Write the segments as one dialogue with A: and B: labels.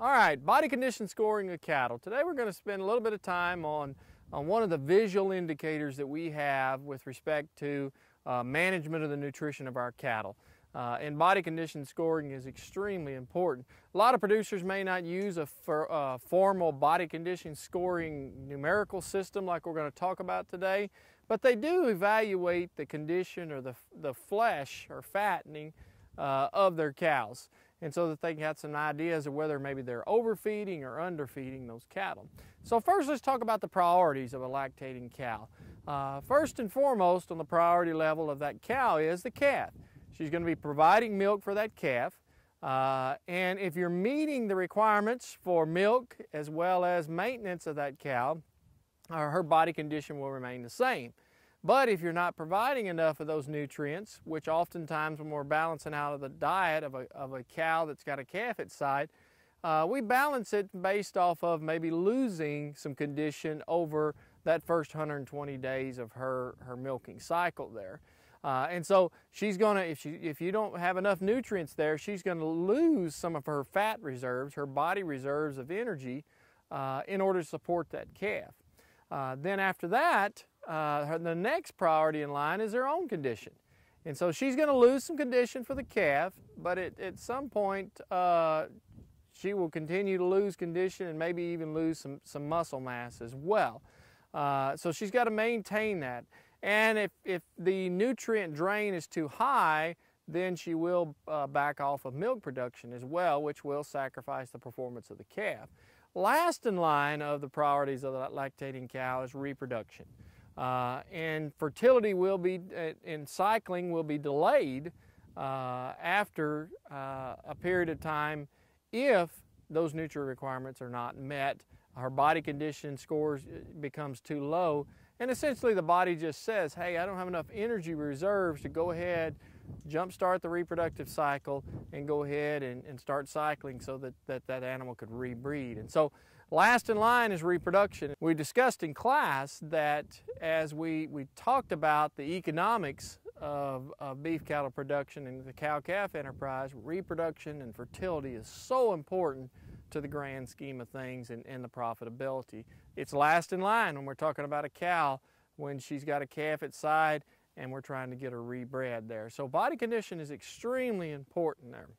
A: All right, body condition scoring of cattle. Today we're going to spend a little bit of time on, on one of the visual indicators that we have with respect to uh, management of the nutrition of our cattle. Uh, and body condition scoring is extremely important. A lot of producers may not use a for, uh, formal body condition scoring numerical system like we're going to talk about today, but they do evaluate the condition or the, the flesh or fattening uh, of their cows and so that they can have some ideas of whether maybe they're overfeeding or underfeeding those cattle. So first let's talk about the priorities of a lactating cow. Uh, first and foremost on the priority level of that cow is the calf. She's going to be providing milk for that calf. Uh, and if you're meeting the requirements for milk as well as maintenance of that cow, uh, her body condition will remain the same. But if you're not providing enough of those nutrients, which oftentimes when we're balancing out of the diet of a, of a cow that's got a calf at side, uh, we balance it based off of maybe losing some condition over that first 120 days of her, her milking cycle there. Uh, and so she's gonna, if, she, if you don't have enough nutrients there, she's gonna lose some of her fat reserves, her body reserves of energy uh, in order to support that calf. Uh, then after that, uh, her, the next priority in line is her own condition. And so she's going to lose some condition for the calf, but at, at some point uh, she will continue to lose condition and maybe even lose some, some muscle mass as well. Uh, so she's got to maintain that. And if, if the nutrient drain is too high, then she will uh, back off of milk production as well, which will sacrifice the performance of the calf. Last in line of the priorities of the lactating cow is reproduction. Uh, and fertility will be, uh, cycling will be delayed uh, after uh, a period of time if those nutrient requirements are not met. Her body condition scores uh, becomes too low and essentially the body just says, hey, I don't have enough energy reserves to go ahead, jumpstart the reproductive cycle and go ahead and, and start cycling so that, that that animal could rebreed. And so Last in line is reproduction. We discussed in class that as we, we talked about the economics of, of beef cattle production and the cow-calf enterprise, reproduction and fertility is so important to the grand scheme of things and, and the profitability. It's last in line when we're talking about a cow when she's got a calf at side and we're trying to get her rebred there. So body condition is extremely important there.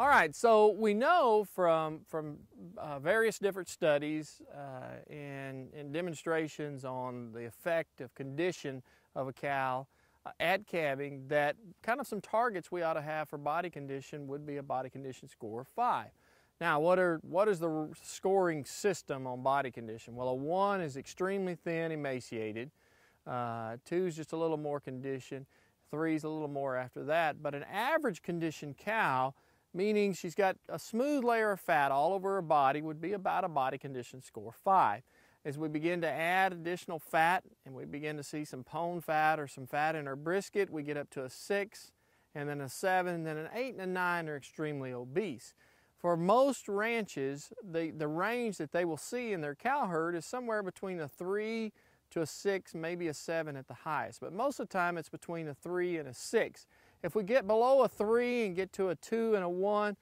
A: All right, so we know from, from uh, various different studies uh, and, and, demonstrations on the effect of condition of a cow uh, at calving that kind of some targets we ought to have for body condition would be a body condition score of five. Now, what, are, what is the scoring system on body condition? Well, a one is extremely thin, emaciated. Uh, two is just a little more condition. Three is a little more after that. But an average condition cow meaning she's got a smooth layer of fat all over her body, would be about a body condition score 5. As we begin to add additional fat and we begin to see some pone fat or some fat in her brisket, we get up to a 6, and then a 7, and then an 8 and a 9 are extremely obese. For most ranches, the, the range that they will see in their cow herd is somewhere between a 3 to a 6, maybe a 7 at the highest. But most of the time it's between a 3 and a 6. If we get below a three and get to a two and a one,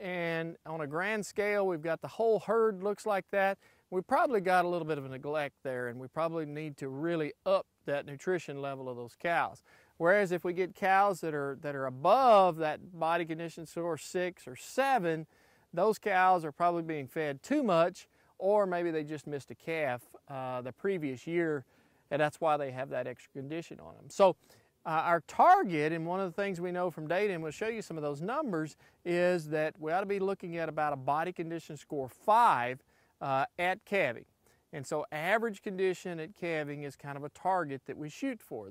A: and on a grand scale, we've got the whole herd looks like that, we probably got a little bit of a neglect there and we probably need to really up that nutrition level of those cows. Whereas if we get cows that are, that are above that body condition score six or seven, those cows are probably being fed too much or maybe they just missed a calf uh, the previous year and that's why they have that extra condition on them. So uh, our target, and one of the things we know from data, and we'll show you some of those numbers, is that we ought to be looking at about a body condition score 5 uh, at calving. And so average condition at calving is kind of a target that we shoot for.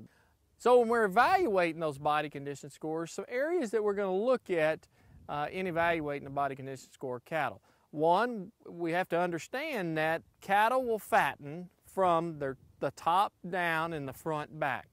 A: So when we're evaluating those body condition scores, some areas that we're going to look at uh, in evaluating the body condition score of cattle. One, we have to understand that cattle will fatten from their, the top down and the front back.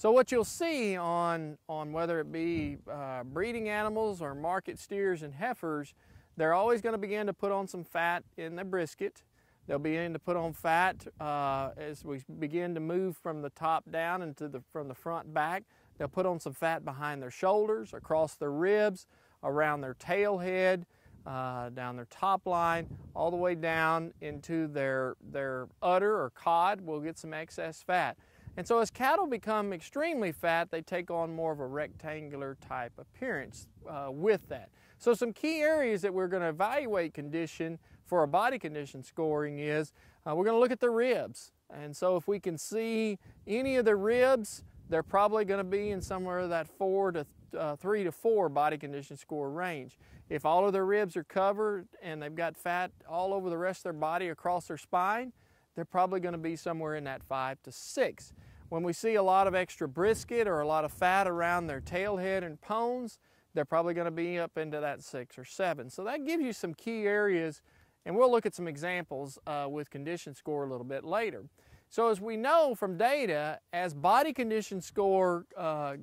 A: So what you'll see on, on whether it be uh, breeding animals or market steers and heifers, they're always going to begin to put on some fat in the brisket. They'll begin to put on fat uh, as we begin to move from the top down into the, from the front back. They'll put on some fat behind their shoulders, across their ribs, around their tail head, uh, down their top line, all the way down into their, their udder or cod, we'll get some excess fat. And so as cattle become extremely fat, they take on more of a rectangular type appearance uh, with that. So some key areas that we're going to evaluate condition for a body condition scoring is uh, we're going to look at the ribs. And so if we can see any of the ribs, they're probably going to be in somewhere that four to uh, three to four body condition score range. If all of their ribs are covered and they've got fat all over the rest of their body across their spine, they're probably going to be somewhere in that five to six. When we see a lot of extra brisket or a lot of fat around their tail head and pones, they're probably going to be up into that six or seven. So that gives you some key areas, and we'll look at some examples uh, with condition score a little bit later. So as we know from data, as body condition score uh,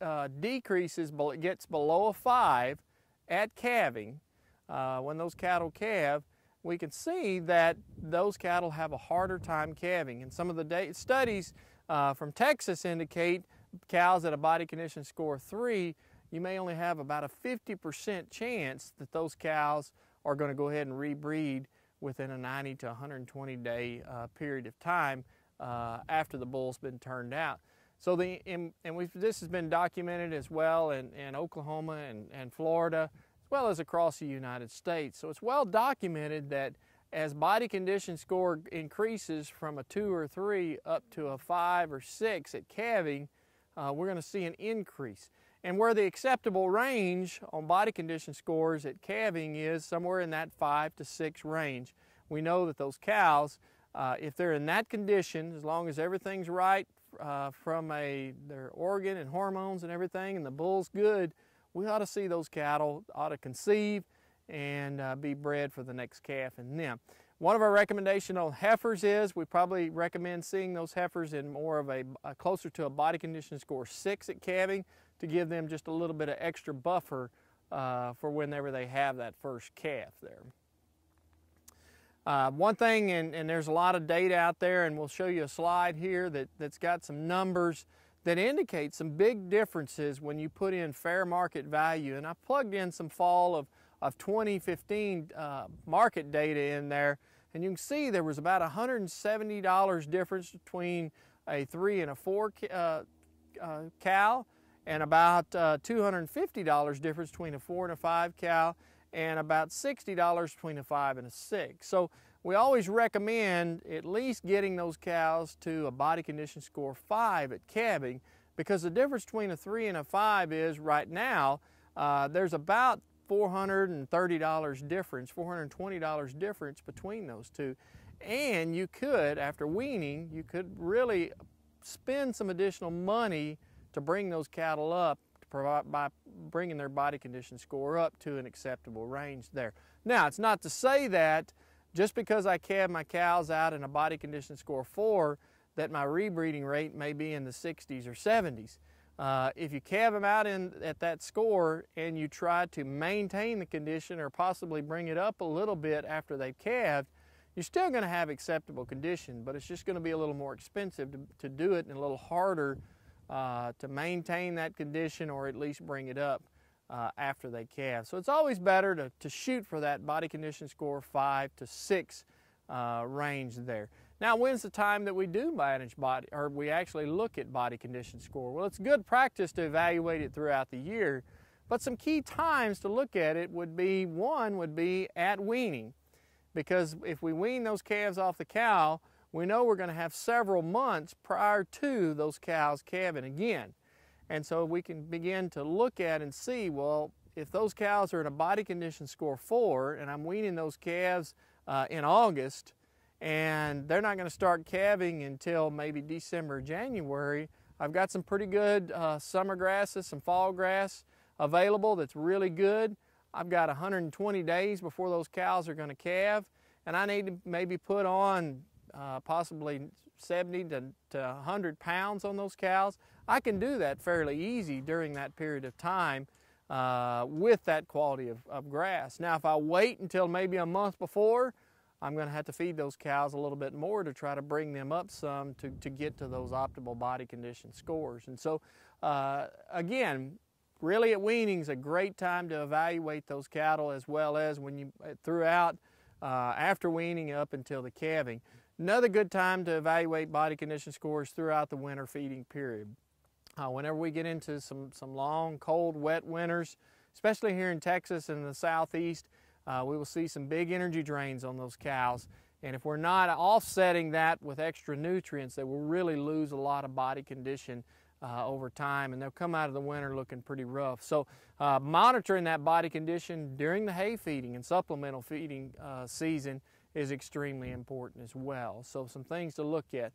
A: uh, decreases, gets below a five at calving, uh, when those cattle calve, we can see that those cattle have a harder time calving. And some of the studies uh, from Texas indicate cows at a body condition score three, you may only have about a 50% chance that those cows are going to go ahead and rebreed within a 90 to 120 day uh, period of time uh, after the bull's been turned out. So the, and this has been documented as well in, in Oklahoma and, and Florida, as well as across the United States. So it's well documented that as body condition score increases from a two or three up to a five or six at calving, uh, we're going to see an increase. And where the acceptable range on body condition scores at calving is somewhere in that five to six range. We know that those cows, uh, if they're in that condition, as long as everything's right uh, from a, their organ and hormones and everything, and the bull's good, we ought to see those cattle ought to conceive and uh, be bred for the next calf in them. One of our recommendations on heifers is we probably recommend seeing those heifers in more of a, a closer to a body condition score six at calving to give them just a little bit of extra buffer uh, for whenever they have that first calf there. Uh, one thing, and, and, there's a lot of data out there, and we'll show you a slide here that, that's got some numbers that indicate some big differences when you put in fair market value. And I plugged in some fall of, of 2015 uh, market data in there, and you can see there was about $170 difference between a three and a four uh, uh, cow and about uh, $250 difference between a four and a five cow and about $60 between a five and a six. So we always recommend at least getting those cows to a body condition score five at calving because the difference between a three and a five is right now uh, there's about $430 difference, $420 difference between those two. And you could, after weaning, you could really spend some additional money to bring those cattle up provide, by bringing their body condition score up to an acceptable range there. Now, it's not to say that just because I calve my cows out in a body condition score 4 that my rebreeding rate may be in the 60s or 70s. Uh, if you calve them out in, at that score and you try to maintain the condition or possibly bring it up a little bit after they've calved, you're still going to have acceptable condition, but it's just going to be a little more expensive to, to do it and a little harder uh, to maintain that condition or at least bring it up uh, after they calve. So it's always better to, to shoot for that body condition score five to six uh, range there. Now, when's the time that we do manage body, or we actually look at body condition score? Well, it's good practice to evaluate it throughout the year, but some key times to look at it would be, one would be at weaning, because if we wean those calves off the cow, we know we're going to have several months prior to those cows calving again. And so we can begin to look at and see, well, if those cows are in a body condition score four and I'm weaning those calves uh, in August and they're not going to start calving until maybe December, January, I've got some pretty good uh, summer grasses, some fall grass available that's really good. I've got 120 days before those cows are going to calve and I need to maybe put on uh, possibly 70 to, to 100 pounds on those cows, I can do that fairly easy during that period of time uh, with that quality of, of grass. Now, if I wait until maybe a month before, I'm going to have to feed those cows a little bit more to try to bring them up some to, to get to those optimal body condition scores. And so, uh, again, really at weaning is a great time to evaluate those cattle as well as when you throughout uh, after weaning up until the calving. Another good time to evaluate body condition scores throughout the winter feeding period. Uh, whenever we get into some, some long, cold, wet winters, especially here in Texas and the southeast, uh, we will see some big energy drains on those cows. And if we're not offsetting that with extra nutrients, they will really lose a lot of body condition uh, over time and they'll come out of the winter looking pretty rough. So uh, monitoring that body condition during the hay feeding and supplemental feeding uh, season is extremely important as well. So some things to look at.